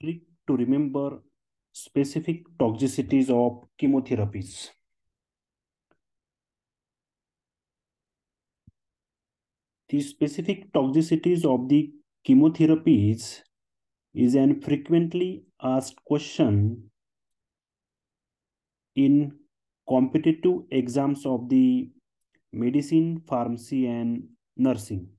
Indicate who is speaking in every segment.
Speaker 1: trick to remember specific toxicities of chemotherapies. The specific toxicities of the chemotherapies is an frequently asked question in competitive exams of the medicine, pharmacy, and nursing.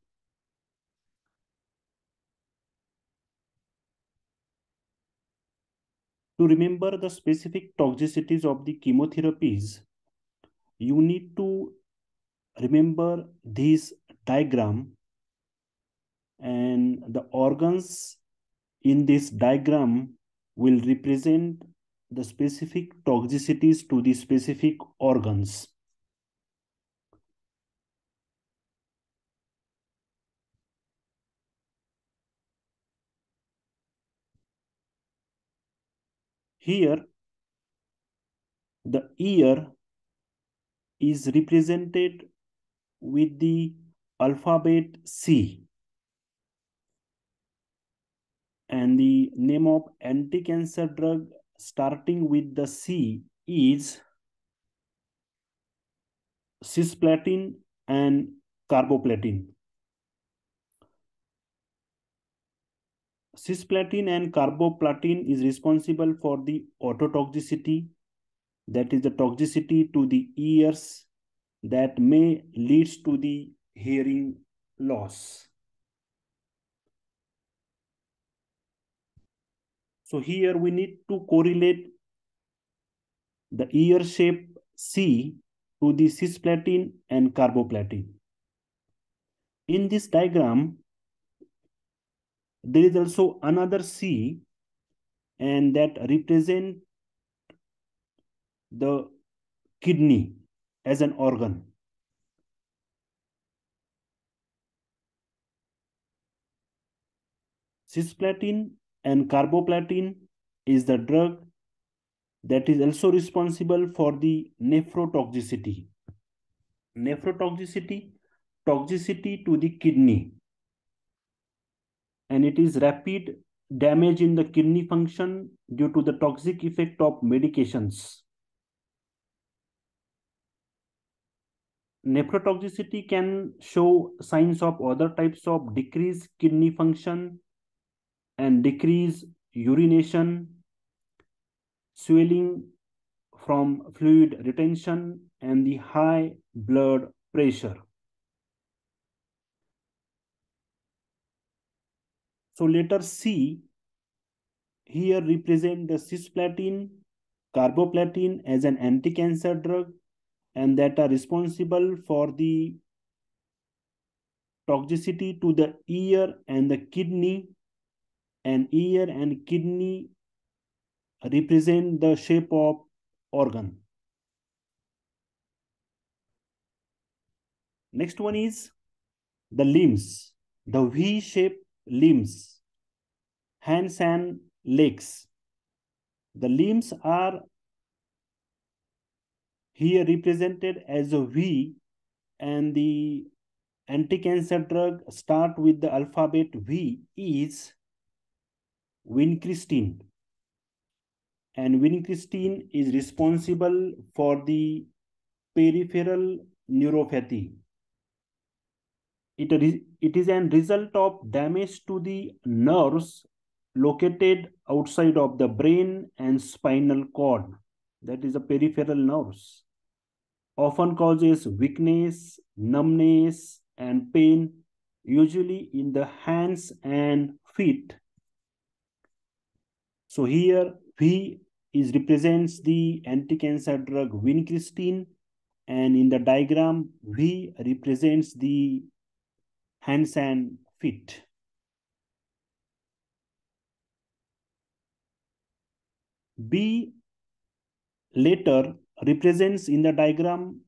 Speaker 1: To remember the specific toxicities of the chemotherapies, you need to remember this diagram and the organs in this diagram will represent the specific toxicities to the specific organs. Here, the ear is represented with the alphabet C. And the name of anti-cancer drug starting with the C is cisplatin and carboplatin. Cisplatin and carboplatin is responsible for the ototoxicity, that is the toxicity to the ears that may leads to the hearing loss. So here we need to correlate the ear shape C to the cisplatin and carboplatin. In this diagram, there is also another C and that represent the kidney as an organ. Cisplatin and carboplatin is the drug that is also responsible for the nephrotoxicity. Nephrotoxicity, toxicity to the kidney and it is rapid damage in the kidney function due to the toxic effect of medications. Nephrotoxicity can show signs of other types of decreased kidney function and decreased urination, swelling from fluid retention, and the high blood pressure. So letter C here represent the cisplatin, carboplatin as an anti-cancer drug and that are responsible for the toxicity to the ear and the kidney and ear and kidney represent the shape of organ. Next one is the limbs. The V shape limbs, hands and legs. The limbs are here represented as a V and the anti-cancer drug start with the alphabet V is vincristine. And vincristine is responsible for the peripheral neuropathy it, it is a result of damage to the nerves located outside of the brain and spinal cord. That is the peripheral nerves. Often causes weakness, numbness, and pain, usually in the hands and feet. So here V is represents the anti-cancer drug vincristine and in the diagram V represents the hands and feet. B later represents in the diagram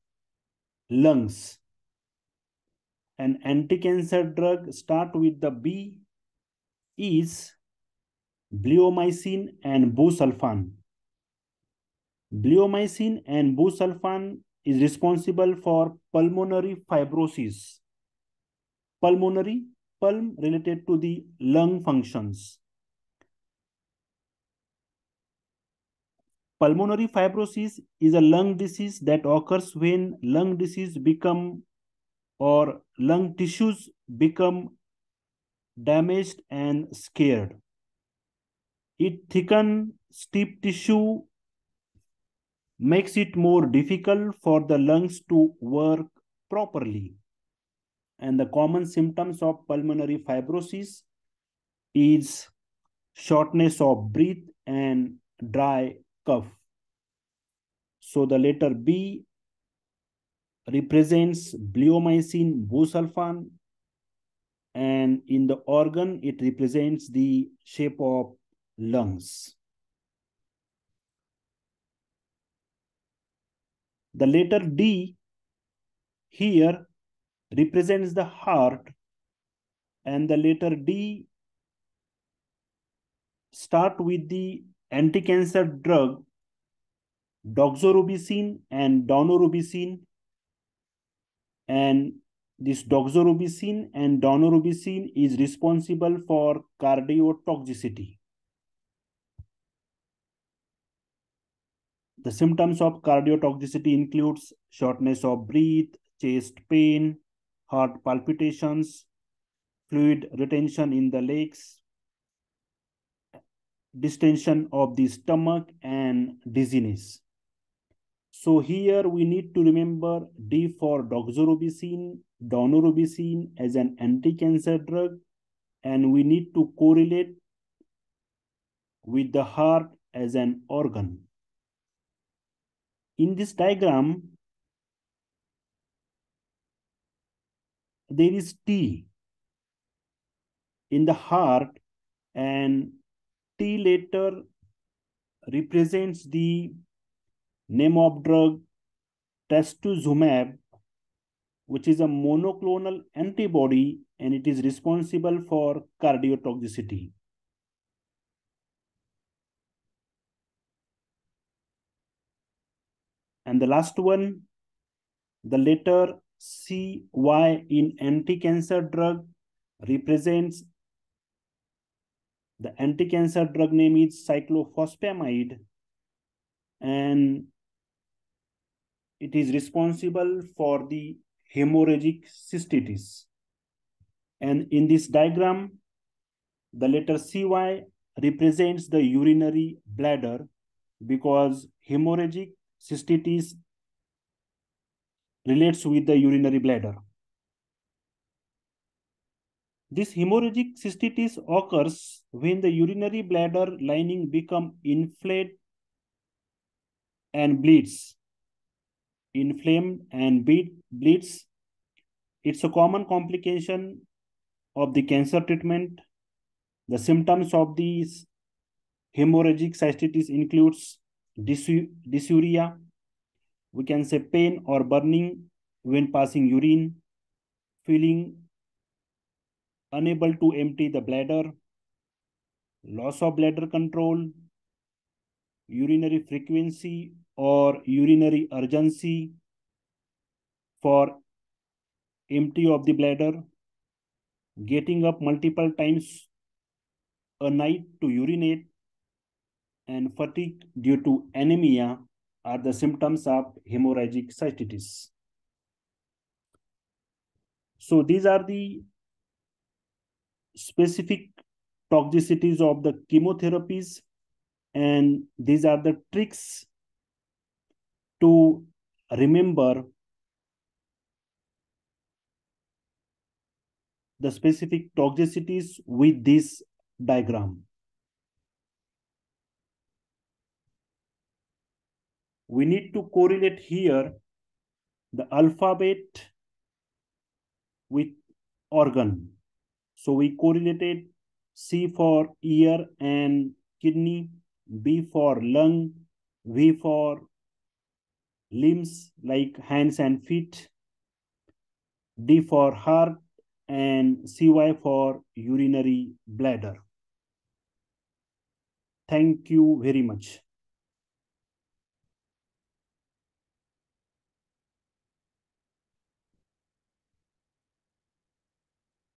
Speaker 1: lungs. An anti-cancer drug start with the B is bleomycin and busulfan. Bleomycin and busulfan is responsible for pulmonary fibrosis pulmonary, pulm related to the lung functions. pulmonary fibrosis is a lung disease that occurs when lung disease become or lung tissues become damaged and scared. It thicken stiff tissue makes it more difficult for the lungs to work properly. And the common symptoms of pulmonary fibrosis is shortness of breath and dry cough. So the letter B represents bleomycin busulfan and in the organ it represents the shape of lungs. The letter D here represents the heart and the letter D start with the anti-cancer drug doxorubicin and daunorubicin and this doxorubicin and daunorubicin is responsible for cardiotoxicity. The symptoms of cardiotoxicity includes shortness of breath, chest pain, heart palpitations, fluid retention in the legs, distension of the stomach, and dizziness. So here we need to remember D for doxorubicin, daunorubicin as an anti-cancer drug, and we need to correlate with the heart as an organ. In this diagram, there is T in the heart and T letter represents the name of drug trastuzumab, which is a monoclonal antibody and it is responsible for cardiotoxicity. And the last one, the letter CY in anti-cancer drug represents the anti-cancer drug name is cyclophosphamide and it is responsible for the hemorrhagic cystitis. And in this diagram, the letter CY represents the urinary bladder because hemorrhagic cystitis relates with the urinary bladder. This hemorrhagic cystitis occurs when the urinary bladder lining become inflamed and bleeds. Inflamed and bleeds. It's a common complication of the cancer treatment. The symptoms of these hemorrhagic cystitis includes dysuria. We can say pain or burning when passing urine, feeling unable to empty the bladder, loss of bladder control, urinary frequency or urinary urgency for empty of the bladder, getting up multiple times a night to urinate, and fatigue due to anemia are the symptoms of hemorrhagic cystitis. So these are the specific toxicities of the chemotherapies and these are the tricks to remember the specific toxicities with this diagram. We need to correlate here the alphabet with organ. So we correlated C for ear and kidney, B for lung, V for limbs like hands and feet, D for heart, and CY for urinary bladder. Thank you very much.